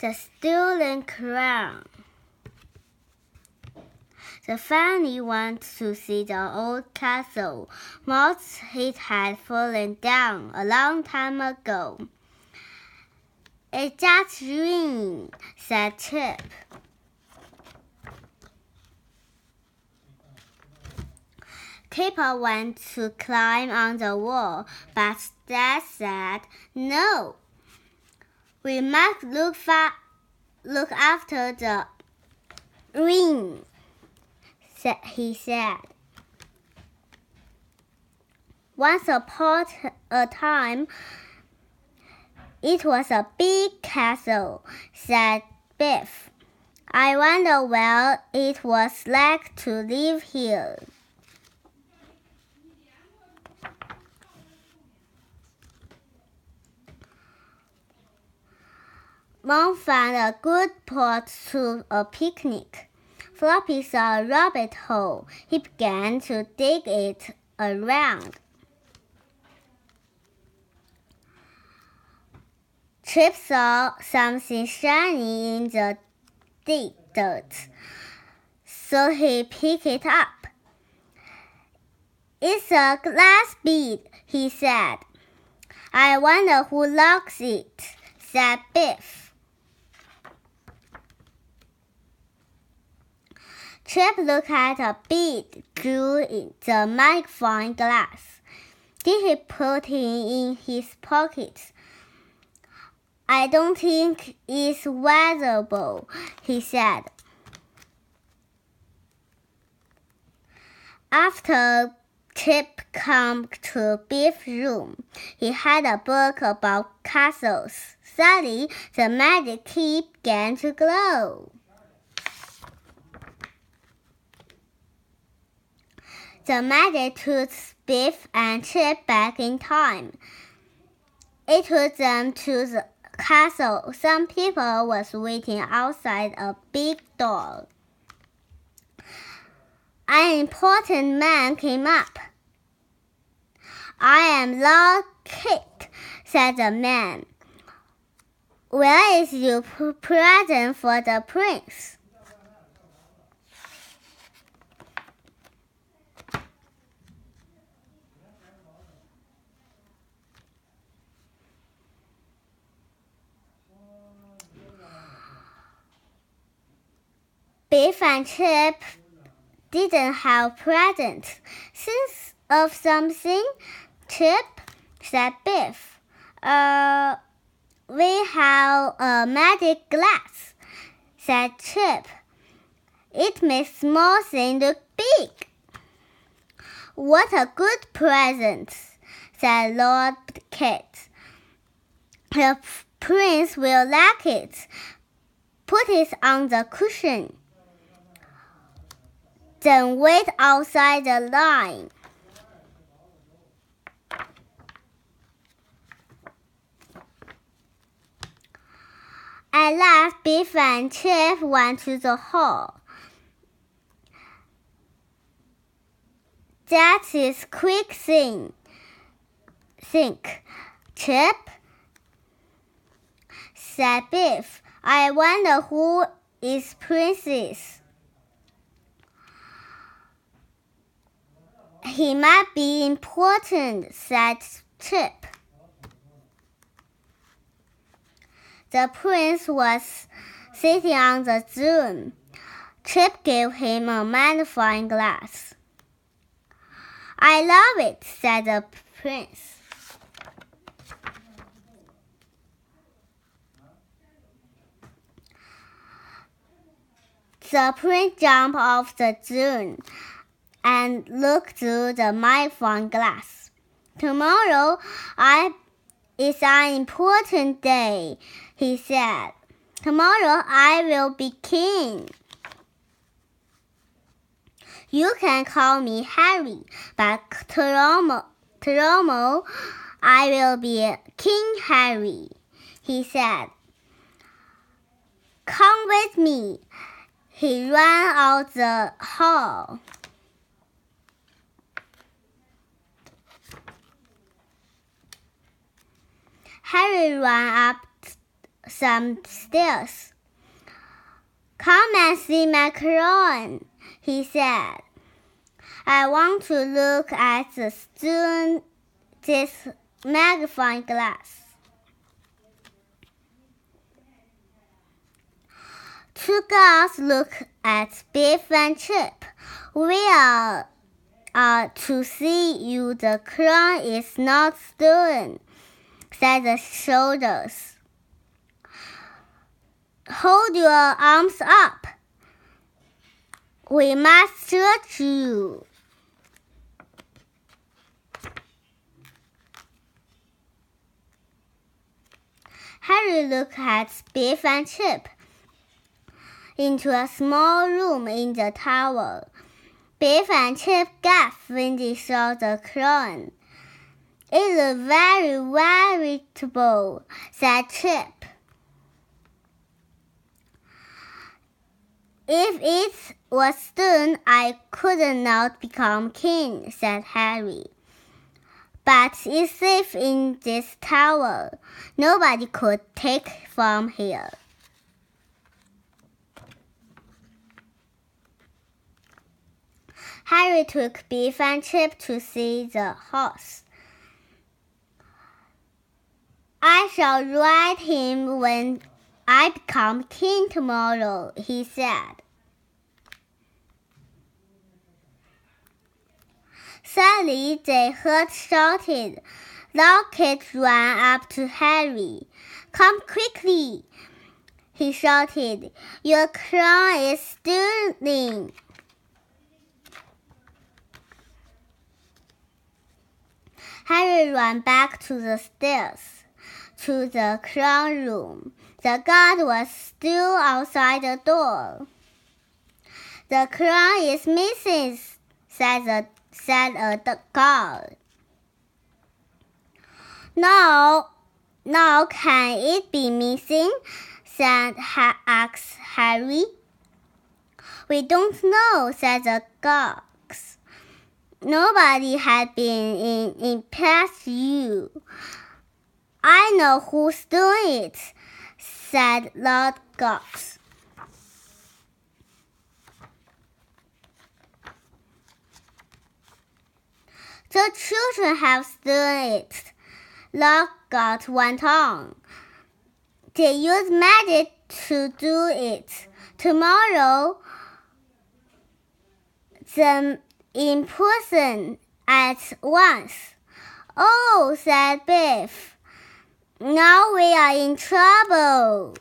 The stolen crown. The family went to see the old castle. Most it had fallen down a long time ago. It just ruined, said Chip. Kipper went to climb on the wall, but Dad said, No. We must look, fa- look after the ring, he said. Once upon a time, it was a big castle, said Biff. I wonder what it was like to live here. Mom found a good spot to a picnic. Floppy saw a rabbit hole. He began to dig it around. Chip saw something shiny in the dirt, so he picked it up. It's a glass bead, he said. I wonder who locks it, said Biff. Chip looked at a bead drew in the magnifying glass. Did he put it in his pocket? I don't think it's wearable, he said. After Chip came to Biff's room, he had a book about castles. Suddenly, the magic key began to glow. The magic took Biff and Chip back in time. It took them to the castle. Some people was waiting outside a big door. An important man came up. I am Lord Kit, said the man. Where is your present for the prince? Biff and Chip didn't have presents. Since of something, Chip said Biff. Uh, we have a magic glass, said Chip. It makes small things look big. What a good present, said Lord Kit. The prince will like it. Put it on the cushion. Then wait outside the line. At last, Biff and Chip went to the hall. That is quick thing. Think, Chip, said Biff. I wonder who is princess. He might be important, said Chip. The prince was sitting on the throne. Chip gave him a magnifying glass. I love it, said the prince. The prince jumped off the throne and look through the magnifying glass. Tomorrow I is an important day, he said. Tomorrow I will be king. You can call me Harry, but tomorrow, tomorrow I will be King Harry, he said. Come with me. He ran out the hall. Harry ran up some stairs. Come and see my crown, he said. I want to look at the stone, this magnifying glass. Two girls look at Biff and Chip. We are uh, to see you. The crown is not stolen, said the shoulders. Hold your arms up. We must search you. Harry looked at Biff and Chip into a small room in the tower. Biff and Chip gasped when they saw the crown. Looked very veritable, said Chip. If it was stone, I could not become king, said Harry. But it's safe in this tower. Nobody could take from here. Harry took Biff and Chip to see the horse. I shall ride him when I become king tomorrow, he said. Suddenly they heard shouted. Rocket ran up to Harry. Come quickly, he shouted. Your crown is stealing. Harry ran back to the stairs, to the crown room. The guard was still outside the door. The crown is missing, said, the, said a guard. Now, now can it be missing? said ha asked Harry. We don't know, said the guard. Nobody had been in, in past you. I know who's doing it, said Lord Gox. The children have done it, Lord Gox went on. They use magic to do it. Tomorrow, the in person at once. Oh, said Biff. Now we are in trouble.